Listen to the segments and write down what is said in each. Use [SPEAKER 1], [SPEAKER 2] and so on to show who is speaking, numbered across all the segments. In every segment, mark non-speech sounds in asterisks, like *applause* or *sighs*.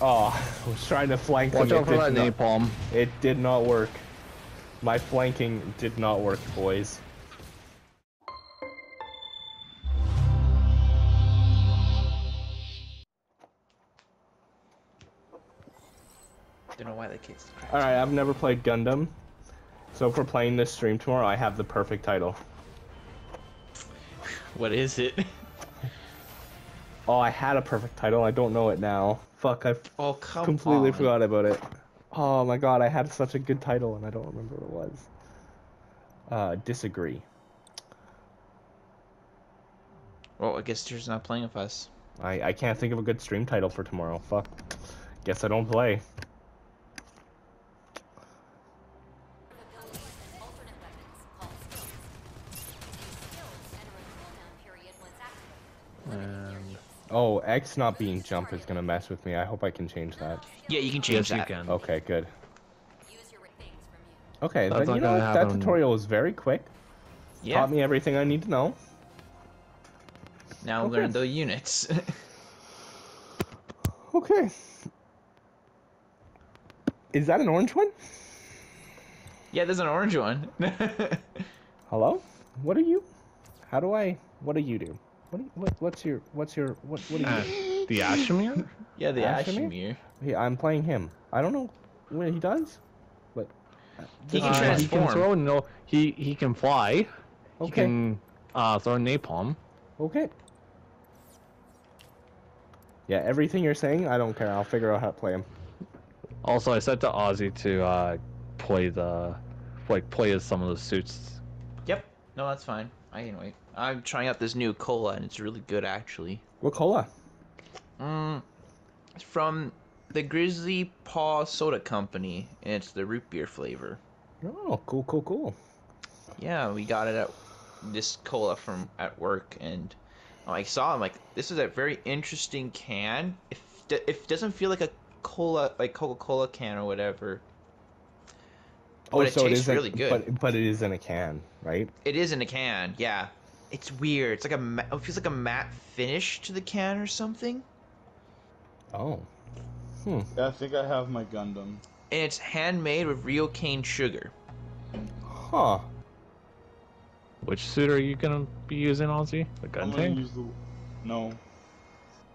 [SPEAKER 1] Oh, *laughs* I was trying to flank
[SPEAKER 2] Watch
[SPEAKER 1] him.
[SPEAKER 2] out
[SPEAKER 1] It
[SPEAKER 2] for that
[SPEAKER 1] did, not,
[SPEAKER 2] napalm.
[SPEAKER 1] it did not work. My flanking did not work, boys.
[SPEAKER 3] Don't know why the kids.
[SPEAKER 1] All right, I've never played Gundam, so if we're playing this stream tomorrow, I have the perfect title.
[SPEAKER 3] What is it?
[SPEAKER 1] Oh, I had a perfect title. I don't know it now. Fuck, I
[SPEAKER 3] Oh
[SPEAKER 1] completely
[SPEAKER 3] on.
[SPEAKER 1] forgot about it. Oh my god, I had such a good title and I don't remember what it was. Uh, disagree.
[SPEAKER 3] Well, I guess you're not playing with us.
[SPEAKER 1] I I can't think of a good stream title for tomorrow. Fuck. Guess I don't play. X not being jump is gonna mess with me. I hope I can change that.
[SPEAKER 3] Yeah, you can change
[SPEAKER 2] yes, you
[SPEAKER 3] that.
[SPEAKER 2] can.
[SPEAKER 1] Okay, good.
[SPEAKER 4] Use your things from you.
[SPEAKER 1] Okay,
[SPEAKER 2] That's
[SPEAKER 1] then you know that tutorial was very quick.
[SPEAKER 3] Yeah.
[SPEAKER 1] Taught me everything I need to know.
[SPEAKER 3] Now
[SPEAKER 1] Okay.
[SPEAKER 3] learn the units. *laughs*
[SPEAKER 1] Okay. Is that an orange one?
[SPEAKER 3] yeah, there's an orange one. *laughs*
[SPEAKER 1] Hello? What are you? How do I? What do you do? What? Do you, what what's your? What's your? What? What do you?
[SPEAKER 2] Uh, the Asshimar?
[SPEAKER 3] yeah, the
[SPEAKER 1] Asshimar?
[SPEAKER 3] Asshimar.
[SPEAKER 1] He, I'm playing him. I don't know what he does, but
[SPEAKER 3] He can
[SPEAKER 2] Uh,
[SPEAKER 3] transform.
[SPEAKER 2] He can throw no. He he can fly. He
[SPEAKER 1] okay,
[SPEAKER 2] can uh, throw napalm.
[SPEAKER 1] okay. Yeah, everything you're saying, I don't care. I'll figure out how to play him.
[SPEAKER 2] Also, I said to Auzzy to uh, play the like play as some of the suits.
[SPEAKER 3] Yep. No, that's fine. I can wait. I'm trying out this new cola, and it's really good actually.
[SPEAKER 1] What cola?
[SPEAKER 3] Mm, it's from the Grizzly Paw Soda Company, and it's the root beer flavor.
[SPEAKER 1] Oh, cool, cool, cool.
[SPEAKER 3] Yeah, we got it at this cola from at work, and I saw. I'm like, this is a very interesting can. If if it doesn't feel like a cola, like Coca Cola can or whatever. But it tastes
[SPEAKER 1] in-
[SPEAKER 3] really good.
[SPEAKER 1] But but it is in a can, right?
[SPEAKER 3] It is in a can. Yeah, it's weird. It's like a ma- it feels like a matte finish to the can or something,
[SPEAKER 1] Oh. Hmm.
[SPEAKER 5] Yeah, I think I have my Gundam.
[SPEAKER 3] and it's handmade with real cane sugar.
[SPEAKER 1] Huh.
[SPEAKER 2] Which suit are you gonna be using, Auzzy? The gun
[SPEAKER 5] I'm gonna
[SPEAKER 2] tank?
[SPEAKER 5] use the. No,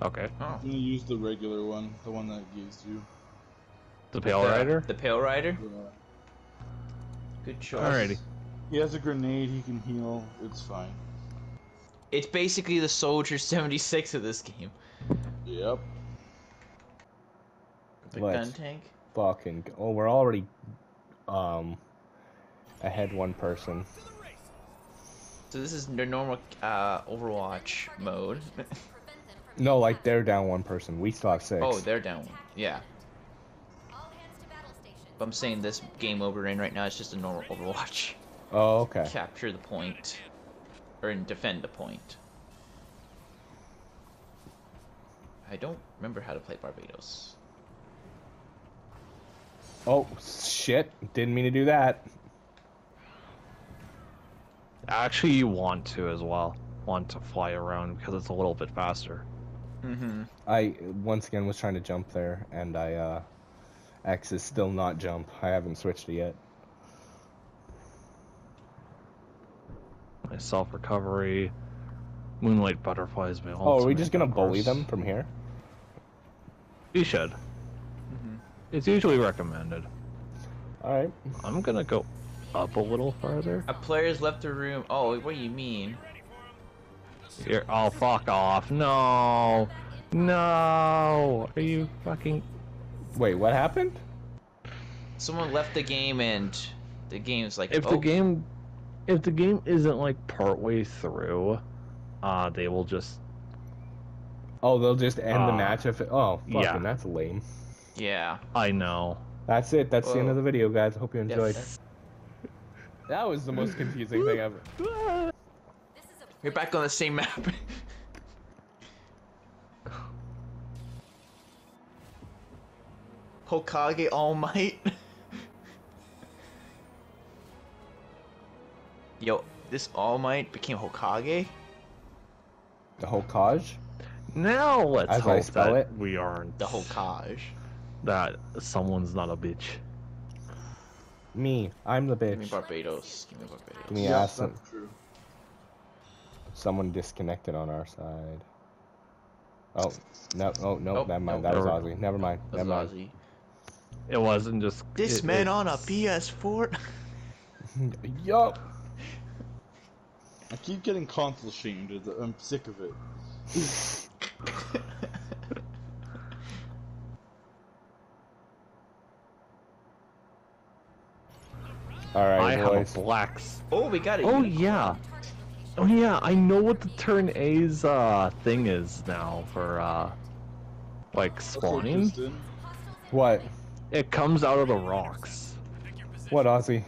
[SPEAKER 2] Okay.
[SPEAKER 3] Oh,
[SPEAKER 5] I'm gonna use the regular one, the one that gives you.
[SPEAKER 2] The Pale
[SPEAKER 3] the,
[SPEAKER 2] Rider.
[SPEAKER 3] the Pale Rider.
[SPEAKER 5] Yeah.
[SPEAKER 3] Good choice.
[SPEAKER 2] Alrighty.
[SPEAKER 5] He has a grenade. He can heal. It's fine.
[SPEAKER 3] It's basically the Soldier *laughs* 76 of this game.
[SPEAKER 5] Yep.
[SPEAKER 3] The
[SPEAKER 1] What?
[SPEAKER 3] Guntank.
[SPEAKER 1] Fucking. Oh, we're already um ahead one person.
[SPEAKER 3] So this is the normal uh, Overwatch mode.
[SPEAKER 4] Prevent them from
[SPEAKER 1] No, like they're down one person. We still have six.
[SPEAKER 3] oh, they're down. one. Yeah,
[SPEAKER 4] all hands to battle stations.
[SPEAKER 3] but I'm saying this game mode we're in right now is just a normal Overwatch.
[SPEAKER 1] Oh, okay.
[SPEAKER 3] Capture the point, or defend the point. I don't remember how to play Barbatos.
[SPEAKER 1] Oh shit! Didn't mean to do that.
[SPEAKER 2] Actually, you want to as well. Want to fly around because it's a little bit faster.
[SPEAKER 3] Mm-hmm.
[SPEAKER 1] I once again was trying to jump there, and I uh, X is still not jump. I haven't switched it yet.
[SPEAKER 2] My self recovery, moonlight butterflies. My
[SPEAKER 1] Oh, are we just gonna bully them from here?
[SPEAKER 2] You should.
[SPEAKER 3] Mm-hmm.
[SPEAKER 2] It's usually recommended.
[SPEAKER 1] All right.
[SPEAKER 2] I'm gonna go up a little farther.
[SPEAKER 3] A player's left the room. Oh, what do you mean?
[SPEAKER 2] Here, oh fuck off! No, no! Are you fucking?
[SPEAKER 1] Wait, what happened?
[SPEAKER 3] Someone left the game and the game's like,
[SPEAKER 2] If
[SPEAKER 3] oh,
[SPEAKER 2] the game, if the game isn't like partway through, uh, they will just
[SPEAKER 1] Oh, they'll just end the
[SPEAKER 2] Ah.
[SPEAKER 1] match if it. Oh, fucking,
[SPEAKER 2] Yeah.
[SPEAKER 1] that's lame.
[SPEAKER 3] yeah.
[SPEAKER 2] I know.
[SPEAKER 1] That's it. That's the end of the video, guys. Hope you enjoyed.
[SPEAKER 3] that's-
[SPEAKER 1] That was the most confusing thing ever.
[SPEAKER 4] This is a
[SPEAKER 3] We're back on the same map. *laughs* Hokage All Might. *laughs* this All Might became Hokage?
[SPEAKER 1] The Hokage?
[SPEAKER 2] Now let's
[SPEAKER 1] As I
[SPEAKER 2] hope
[SPEAKER 1] spell
[SPEAKER 2] that
[SPEAKER 1] it.
[SPEAKER 2] we aren't
[SPEAKER 3] The Hokage.
[SPEAKER 2] That someone's not a bitch.
[SPEAKER 1] Me, I'm the bitch.
[SPEAKER 3] Give me
[SPEAKER 1] bitch.
[SPEAKER 3] Barbatos. Give me Barbatos.
[SPEAKER 1] Give me
[SPEAKER 5] yeah,
[SPEAKER 1] ass.
[SPEAKER 5] that's true.
[SPEAKER 1] Someone disconnected on our side. Oh no! Oh no!
[SPEAKER 3] Oh,
[SPEAKER 1] never mind.
[SPEAKER 3] no.
[SPEAKER 1] That was
[SPEAKER 2] Never-
[SPEAKER 1] Auzzy. Never mind.
[SPEAKER 3] That's
[SPEAKER 1] Never mind.
[SPEAKER 3] Auzzy.
[SPEAKER 2] It wasn't just
[SPEAKER 3] This
[SPEAKER 2] it-
[SPEAKER 3] man
[SPEAKER 2] it-
[SPEAKER 3] on a PS4. *laughs*
[SPEAKER 1] Yo.
[SPEAKER 5] I keep getting console shamed. I'm sick of it. *laughs*
[SPEAKER 1] All right,
[SPEAKER 2] I
[SPEAKER 1] right,
[SPEAKER 2] have
[SPEAKER 1] boys.
[SPEAKER 2] a blacks.
[SPEAKER 3] oh, we got it.
[SPEAKER 2] Oh yeah. Oh yeah, I know what the turn A's uh thing is now for uh like spawning.
[SPEAKER 1] What?
[SPEAKER 2] It comes out of the rocks.
[SPEAKER 1] What, Auzzy?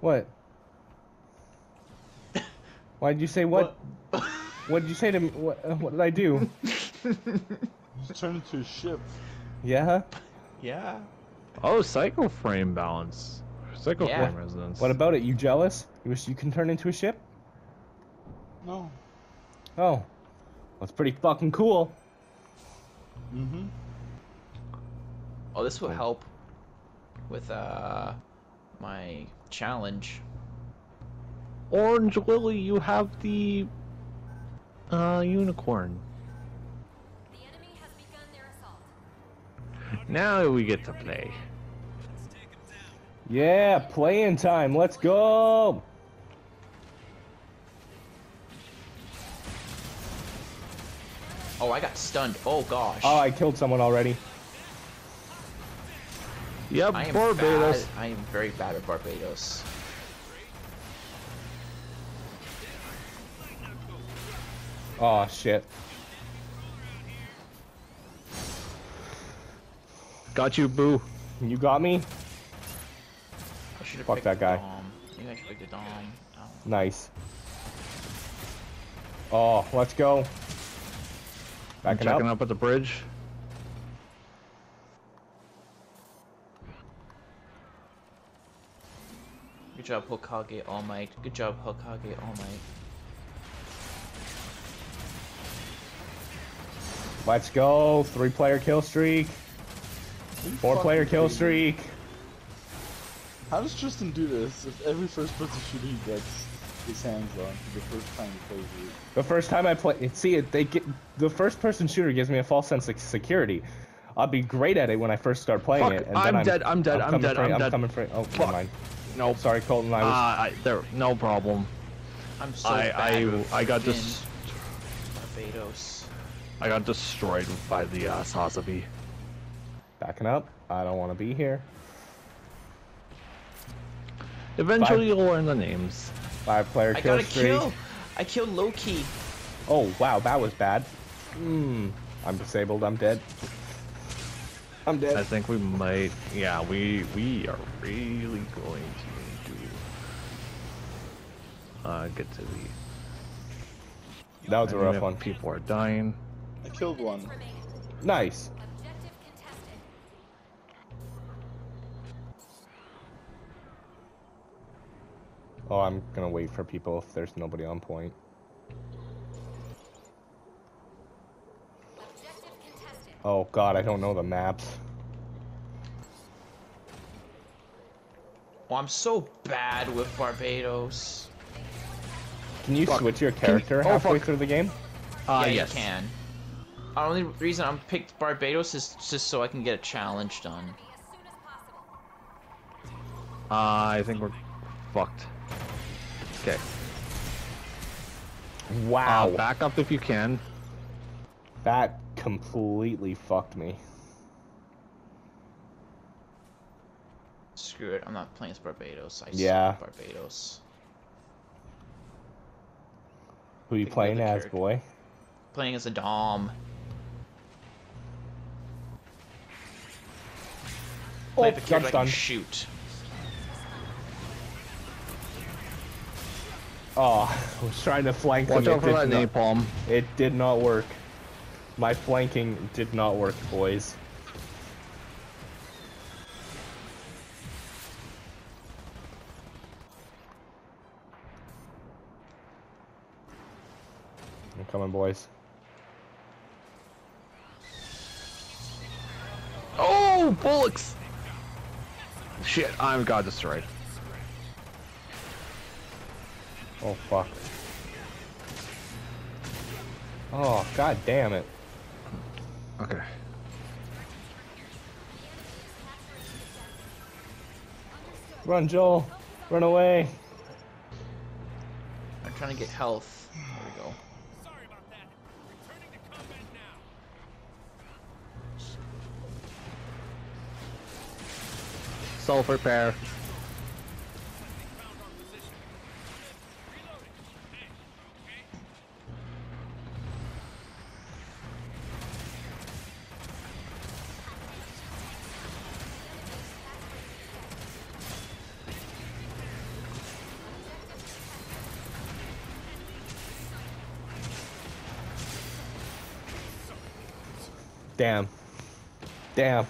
[SPEAKER 1] What? Why'd you say what? What *laughs* did you say to me? What, uh, what did I do? *laughs*
[SPEAKER 5] Just turn into a ship.
[SPEAKER 1] Yeah?
[SPEAKER 3] Yeah.
[SPEAKER 2] Oh, psycho frame balance. Psycho
[SPEAKER 3] Yeah.
[SPEAKER 2] frame resonance.
[SPEAKER 1] What about it? You jealous? You wish you can turn into a ship?
[SPEAKER 5] No.
[SPEAKER 1] Oh. That's pretty fucking cool.
[SPEAKER 5] Mm-hmm.
[SPEAKER 3] Oh, this will help with uh my challenge.
[SPEAKER 2] Orange Lily, you have the uh unicorn.
[SPEAKER 4] The enemy has begun their assault.
[SPEAKER 2] Now we get to play.
[SPEAKER 1] Yeah, playing time. Let's go.
[SPEAKER 3] Oh, I got stunned. Oh gosh.
[SPEAKER 1] Oh, I killed someone already.
[SPEAKER 2] Yep,
[SPEAKER 3] I
[SPEAKER 2] Barbatos.
[SPEAKER 3] bad. I am very bad at Barbatos.
[SPEAKER 1] Oh shit.
[SPEAKER 2] Got you, boo.
[SPEAKER 1] You got me?
[SPEAKER 3] I should have
[SPEAKER 1] Fuck that guy.
[SPEAKER 3] Dom. Maybe I should pick the Dom. Oh.
[SPEAKER 1] Nice. Oh, let's go.
[SPEAKER 2] I'm
[SPEAKER 1] up.
[SPEAKER 2] checking up at the bridge.
[SPEAKER 3] Good job, Hokage All Might. Good job, Hokage All Might.
[SPEAKER 1] Let's go. Three player kill streak. Four player kill streak.
[SPEAKER 5] How does Tristan do this if every first person shooter he gets his hands on the first time he plays it?
[SPEAKER 1] The first time I play, see it, they get the first person shooter gives me a false sense of security. I'll be great at it when I first start playing
[SPEAKER 2] Fuck,
[SPEAKER 1] it. And
[SPEAKER 2] I'm
[SPEAKER 1] then
[SPEAKER 2] dead, I'm dead, I'm
[SPEAKER 1] coming
[SPEAKER 2] dead,
[SPEAKER 1] for
[SPEAKER 2] I'm
[SPEAKER 1] I'm
[SPEAKER 2] dead.
[SPEAKER 1] coming for you. Oh, never
[SPEAKER 2] Fuck.
[SPEAKER 1] mind.
[SPEAKER 2] Nope.
[SPEAKER 1] Sorry, Kolton. I
[SPEAKER 2] Uh. I, there, no problem.
[SPEAKER 3] I'm so
[SPEAKER 2] I,
[SPEAKER 3] bad
[SPEAKER 2] I,
[SPEAKER 3] with
[SPEAKER 2] I got
[SPEAKER 3] freaking
[SPEAKER 2] this.
[SPEAKER 3] Barbatos.
[SPEAKER 2] I got destroyed by the uh, Sazabi.
[SPEAKER 1] Backing up. I don't want to be here.
[SPEAKER 2] Eventually,
[SPEAKER 1] Bye.
[SPEAKER 2] you'll learn the names.
[SPEAKER 1] Five player kill I
[SPEAKER 3] got a
[SPEAKER 1] streak.
[SPEAKER 3] kill. I killed Loki.
[SPEAKER 1] Oh wow, that was bad. Hmm. I'm disabled. I'm dead. I'm dead.
[SPEAKER 2] I think we might. Yeah, we we are really going to need to uh, get to the.
[SPEAKER 1] That was a
[SPEAKER 2] I mean,
[SPEAKER 1] rough one.
[SPEAKER 2] People are dying.
[SPEAKER 5] I killed one.
[SPEAKER 1] Nice. Oh, I'm gonna wait for people if there's nobody on point. Oh god, I don't know the maps.
[SPEAKER 3] Oh, I'm so bad with Barbatos.
[SPEAKER 1] Can you
[SPEAKER 2] Fuck.
[SPEAKER 1] switch your
[SPEAKER 2] Can you-
[SPEAKER 1] character
[SPEAKER 2] oh,
[SPEAKER 1] halfway
[SPEAKER 2] fuck.
[SPEAKER 1] through the game?
[SPEAKER 2] Uh,
[SPEAKER 3] yeah,
[SPEAKER 2] yes.
[SPEAKER 3] you can. The only reason I'm picked Barbatos is just so I can get a challenge done.
[SPEAKER 4] As soon as possible.
[SPEAKER 2] Uh, I think we're fucked. Okay.
[SPEAKER 1] Wow,
[SPEAKER 2] Uh, back up if you can.
[SPEAKER 1] that completely fucked me.
[SPEAKER 3] Screw it, I'm not playing as Barbatos. I suck
[SPEAKER 1] Yeah.
[SPEAKER 3] at Barbatos.
[SPEAKER 1] Who are
[SPEAKER 3] you
[SPEAKER 1] playing as,
[SPEAKER 3] character.
[SPEAKER 1] boy?
[SPEAKER 3] Playing as a Dom.
[SPEAKER 1] Oh,
[SPEAKER 3] Play the
[SPEAKER 1] got
[SPEAKER 3] character I can
[SPEAKER 1] stunned.
[SPEAKER 3] shoot.
[SPEAKER 1] Oh, *laughs* I was trying to flank
[SPEAKER 2] Watch
[SPEAKER 1] them.
[SPEAKER 2] out
[SPEAKER 1] It
[SPEAKER 2] for that
[SPEAKER 1] did, not,
[SPEAKER 2] napalm.
[SPEAKER 1] it did not work. My flanking did not work, boys. I'm coming, boys.
[SPEAKER 2] Oh, bullocks! Shit, I'm God destroyed.
[SPEAKER 1] Oh fuck. Oh god damn it.
[SPEAKER 2] Okay.
[SPEAKER 1] Run, Joel. Run away.
[SPEAKER 3] I'm trying to get health.
[SPEAKER 6] Hey, okay?
[SPEAKER 1] Damn. Damn.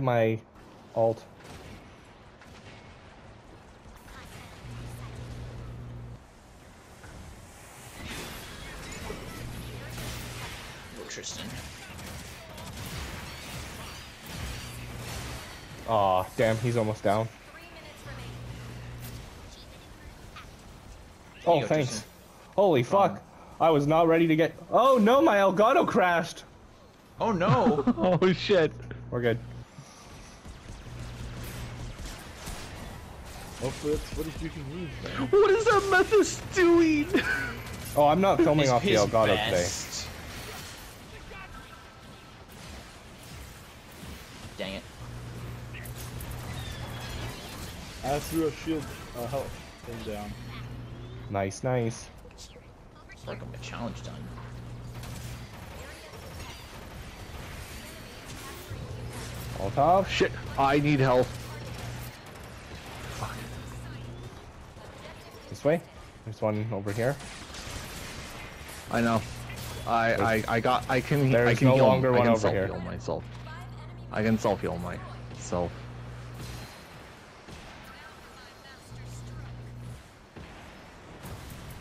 [SPEAKER 1] Have my alt.
[SPEAKER 3] Go Tristan.
[SPEAKER 1] Aw, damn, he's almost down.
[SPEAKER 4] Three minutes oh, remaining.
[SPEAKER 1] Oh, thanks.
[SPEAKER 3] Tristan.
[SPEAKER 1] Holy fuck. I was not ready to get. Oh no, my Elgato crashed.
[SPEAKER 3] Oh no! *laughs*
[SPEAKER 2] Oh shit.
[SPEAKER 1] We're good.
[SPEAKER 5] Fritz, what if you can move.
[SPEAKER 2] What is that Methuss doing?
[SPEAKER 1] Oh, I'm not filming off the
[SPEAKER 3] his
[SPEAKER 1] Elgato
[SPEAKER 3] best. Dang it.
[SPEAKER 5] I threw a shield uh, health thing down.
[SPEAKER 1] Nice, nice.
[SPEAKER 3] It's like I'm a challenge done.
[SPEAKER 1] Alt off.
[SPEAKER 2] Shit, I need health.
[SPEAKER 1] This way. There's one over here.
[SPEAKER 2] I know. I I I got I can I
[SPEAKER 1] There's
[SPEAKER 2] can
[SPEAKER 1] no
[SPEAKER 2] heal,
[SPEAKER 1] longer
[SPEAKER 2] I
[SPEAKER 1] one
[SPEAKER 2] can
[SPEAKER 1] over
[SPEAKER 2] self
[SPEAKER 1] here.
[SPEAKER 2] heal myself. I can self heal myself.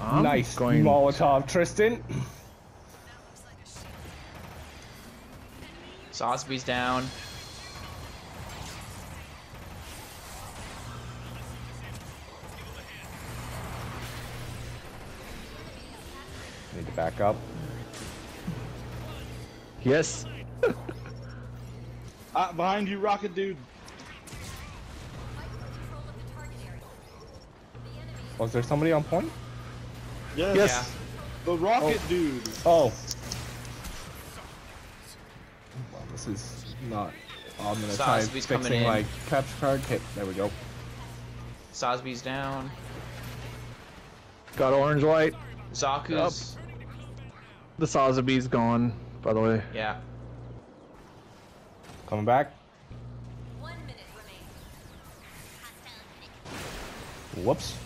[SPEAKER 2] I'm
[SPEAKER 1] nice
[SPEAKER 2] going
[SPEAKER 1] Molotov, Tristan.
[SPEAKER 3] Sazabi's down.
[SPEAKER 1] Need to back up.
[SPEAKER 2] Yes.
[SPEAKER 5] Ah, *laughs* behind you, rocket dude.
[SPEAKER 4] Control of the target area. The enemy is
[SPEAKER 1] Was there somebody on point?
[SPEAKER 5] Yes.
[SPEAKER 2] Yes.
[SPEAKER 5] The rocket dude.
[SPEAKER 1] Oh. Well, this is not. Oh, I'm gonna try
[SPEAKER 3] Sazabi's coming
[SPEAKER 1] fixing
[SPEAKER 3] in.
[SPEAKER 1] my capture card. Okay, there we go.
[SPEAKER 3] Sazabi's down.
[SPEAKER 2] Got orange light.
[SPEAKER 3] Zaku's.
[SPEAKER 2] The Sazabi's gone, by the way.
[SPEAKER 3] Yeah.
[SPEAKER 1] Coming back.
[SPEAKER 4] one minute remaining.
[SPEAKER 1] Whoops.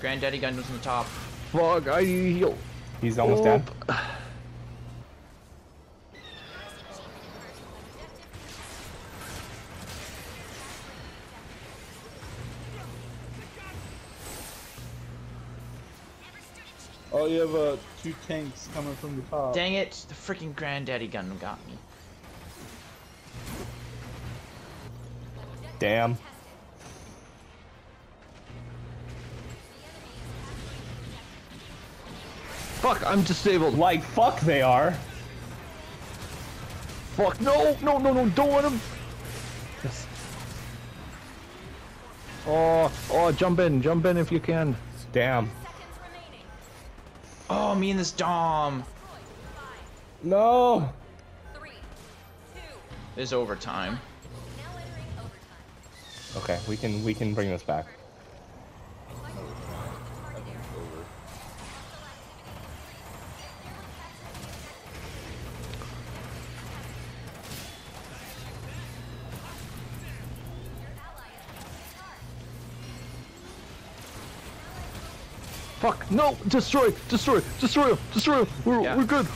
[SPEAKER 3] Granddaddy Gundam's on the top.
[SPEAKER 2] Fuck, I need heal.
[SPEAKER 1] He's almost
[SPEAKER 2] Oh.
[SPEAKER 1] dead. *sighs* *sighs* *sighs*
[SPEAKER 5] Oh, you have uh, two tanks coming from the top.
[SPEAKER 3] Dang it! The freaking Granddaddy gun got me.
[SPEAKER 1] Damn.
[SPEAKER 2] Fuck, I'm disabled.
[SPEAKER 1] Like fuck, they are.
[SPEAKER 2] Fuck, no, no, no, no, don't let him. Yes. Oh, oh, jump in, jump in if you can.
[SPEAKER 1] Damn.
[SPEAKER 4] Seconds remaining.
[SPEAKER 3] Oh, me and this Dom.
[SPEAKER 1] No.
[SPEAKER 4] Three, two,
[SPEAKER 3] This is overtime.
[SPEAKER 4] now entering overtime.
[SPEAKER 1] Okay, we can we can bring this back.
[SPEAKER 2] Fuck, no, destroy, destroy, destroy him, destroy him. We're,
[SPEAKER 3] Yeah.
[SPEAKER 2] we're good.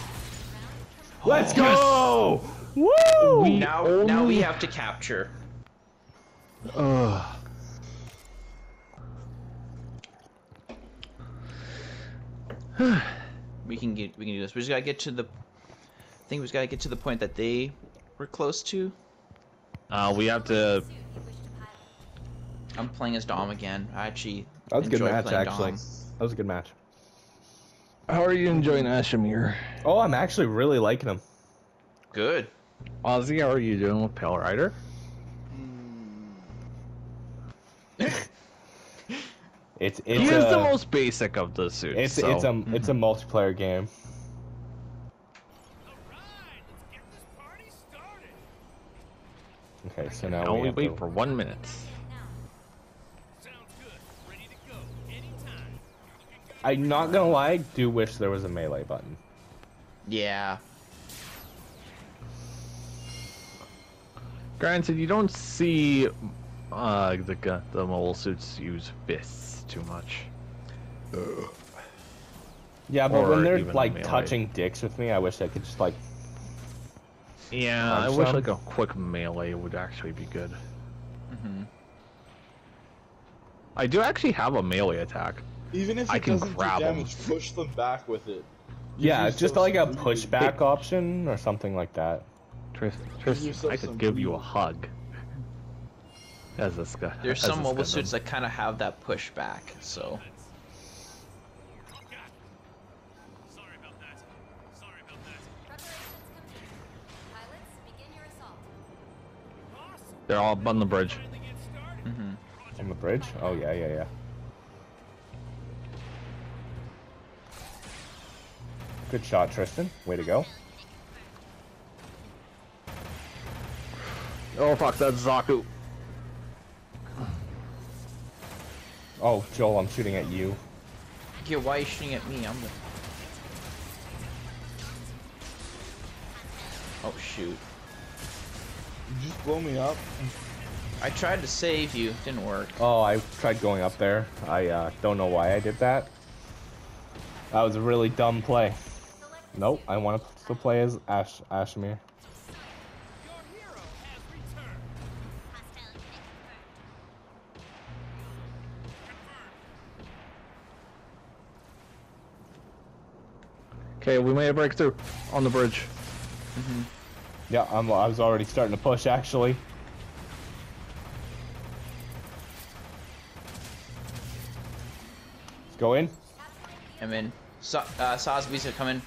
[SPEAKER 1] Let's go. Woo!
[SPEAKER 2] we
[SPEAKER 3] Now,
[SPEAKER 2] only...
[SPEAKER 3] now we have to capture.
[SPEAKER 2] Ugh. *sighs*
[SPEAKER 3] We can get. We can do this. We just gotta get to the. I think we just gotta get to the point that they were close to.
[SPEAKER 2] Uh, we have to.
[SPEAKER 4] Suit you wish to pilot.
[SPEAKER 3] I'm playing as Dom again. I actually.
[SPEAKER 1] That was a good match,
[SPEAKER 3] playing
[SPEAKER 1] actually.
[SPEAKER 3] Dom.
[SPEAKER 1] That was a good match.
[SPEAKER 2] How are you enjoying Asshimar?
[SPEAKER 1] Oh, I'm actually really liking him.
[SPEAKER 3] Good.
[SPEAKER 2] Auzzy, how are you doing with Pale Rider? *laughs*
[SPEAKER 1] It's it's
[SPEAKER 2] He is the most basic of the suits.
[SPEAKER 1] It's
[SPEAKER 2] so-
[SPEAKER 1] it's a it's a multiplayer game.
[SPEAKER 6] All right, let's get this party started.
[SPEAKER 1] Okay, so now
[SPEAKER 2] Now
[SPEAKER 1] we
[SPEAKER 2] we wait
[SPEAKER 1] to-
[SPEAKER 2] for one minute.
[SPEAKER 1] I'm not gonna lie, I do wish there was a melee button.
[SPEAKER 3] Yeah.
[SPEAKER 2] Granted, you don't see uh, the gu- the mobile suits use fists too much.
[SPEAKER 1] Yeah, but
[SPEAKER 2] Or
[SPEAKER 1] when they're like touching dicks with me, I wish I could just like.
[SPEAKER 2] Yeah, I wish
[SPEAKER 1] them?
[SPEAKER 2] like a quick melee would actually be good.
[SPEAKER 3] hmm
[SPEAKER 2] I do actually have a melee attack.
[SPEAKER 5] Even if it
[SPEAKER 2] I can
[SPEAKER 5] doesn't do
[SPEAKER 2] grab 'em.
[SPEAKER 5] damage, push them back with it. Give
[SPEAKER 1] Yeah, just like a
[SPEAKER 5] some really good-
[SPEAKER 1] pushback option or something like that.
[SPEAKER 2] Tris, Tris, I could give you a hug. As this guy.
[SPEAKER 3] There's some mobile
[SPEAKER 2] guy
[SPEAKER 3] suits
[SPEAKER 2] does.
[SPEAKER 3] that kind of have that pushback. So.
[SPEAKER 6] Okay. Sorry about that. Sorry about that.
[SPEAKER 4] preparations complete. Pilots, begin your assault.
[SPEAKER 6] Awesome.
[SPEAKER 2] They're all up on the bridge.
[SPEAKER 6] Finally get started.
[SPEAKER 3] hmm
[SPEAKER 1] On the bridge? Oh yeah, yeah, yeah. Good shot, Tristan. Way to go.
[SPEAKER 2] Oh fuck, that's Zaku.
[SPEAKER 1] Oh, Joel, I'm shooting at you.
[SPEAKER 3] Yeah, why are you shooting at me? I'm the. Oh shoot!
[SPEAKER 5] You just blow me up.
[SPEAKER 3] I tried to save you. Didn't work.
[SPEAKER 1] Oh, I tried going up there. I uh, don't know why I did that. That was a really dumb play.
[SPEAKER 4] Select
[SPEAKER 1] Nope, I want to play as Ash Asshimar.
[SPEAKER 6] Your hero has returned.
[SPEAKER 2] Okay, we made a breakthrough on the bridge.
[SPEAKER 1] Yeah, I'm, I was already starting to push actually. Let's go in.
[SPEAKER 3] I'm in. So, uh, Sazabi's are coming.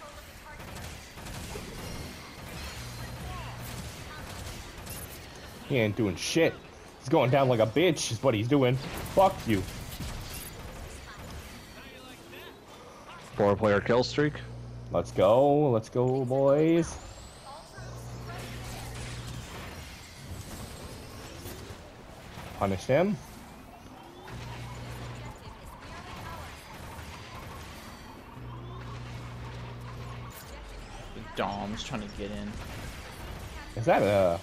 [SPEAKER 1] He ain't doing shit. He's going down like a bitch, is what he's doing. Fuck you.
[SPEAKER 2] Four player kill streak.
[SPEAKER 1] Let's go. Let's go, boys. Punish him.
[SPEAKER 3] The Dom's trying to get in.
[SPEAKER 1] Is that a...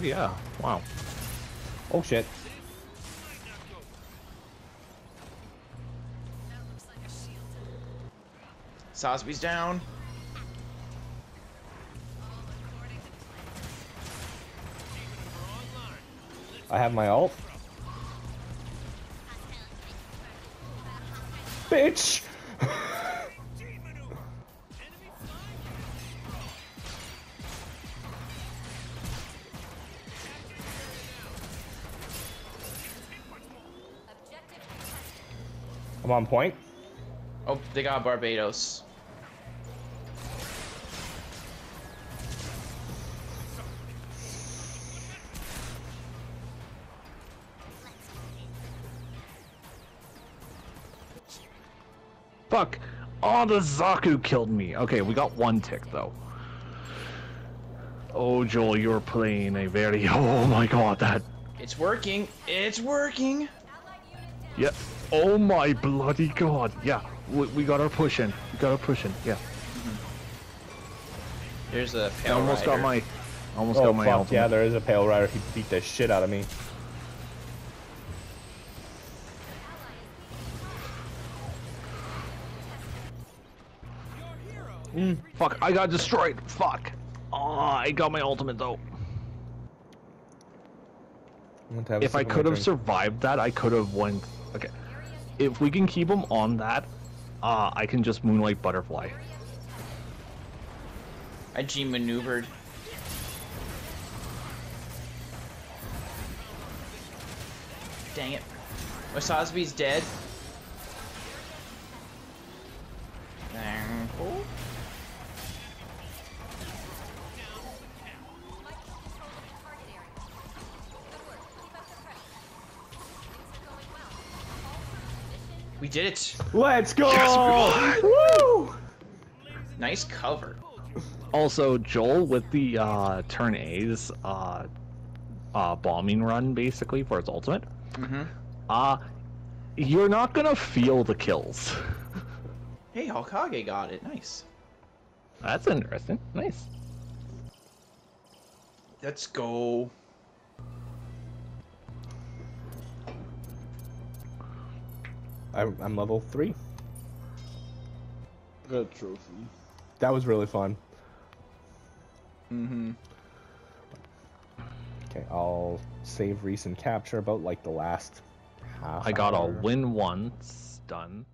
[SPEAKER 2] get? Yeah. Wow.
[SPEAKER 1] Oh shit.
[SPEAKER 3] Sazabi's down.
[SPEAKER 1] I have my ult. Bitch! I'm on point.
[SPEAKER 3] Oh, they got Barbatos.
[SPEAKER 2] Fuck. Oh, the Zaku killed me. Okay, we got one tick though. Oh, Joel, you're playing a very. *laughs* Oh my god, that.
[SPEAKER 3] It's working. It's working.
[SPEAKER 4] Allied unit down.
[SPEAKER 2] Yep. Oh my bloody god! Yeah, we, we got our push in. We got our push in. Yeah, mm-hmm.
[SPEAKER 3] There's a
[SPEAKER 2] I
[SPEAKER 3] pale
[SPEAKER 2] almost got my, almost
[SPEAKER 1] Oh
[SPEAKER 2] got my
[SPEAKER 1] fuck
[SPEAKER 2] ultimate.
[SPEAKER 1] yeah, there is a pale rider. He beat the shit out of me.
[SPEAKER 2] Mm, fuck! I got destroyed. Fuck! Oh, I got my ultimate though.
[SPEAKER 1] I want to have a
[SPEAKER 2] If I
[SPEAKER 1] sip of my
[SPEAKER 2] could have survived that, I could have went. Okay, if we can keep him on that, uh, I can just moonlight butterfly.
[SPEAKER 3] I G maneuvered. Dang it. Wasazbi's dead. Did it.
[SPEAKER 1] Let's go!
[SPEAKER 2] Yes, we *laughs*
[SPEAKER 1] Woo!
[SPEAKER 3] Nice cover.
[SPEAKER 2] Also, Joel with the uh, turn A's uh, uh, bombing run basically for its ultimate.
[SPEAKER 3] Mm-hmm.
[SPEAKER 2] Uh, you're not gonna feel the kills.
[SPEAKER 3] Hey, Hokage got it. Nice.
[SPEAKER 2] That's interesting. Nice.
[SPEAKER 3] Let's go.
[SPEAKER 1] I'm, I'm level three.
[SPEAKER 5] Got a trophy.
[SPEAKER 1] That was really fun.
[SPEAKER 5] Mm-hmm.
[SPEAKER 1] Okay, I'll save recent capture about like the last half.
[SPEAKER 2] I got a win once done.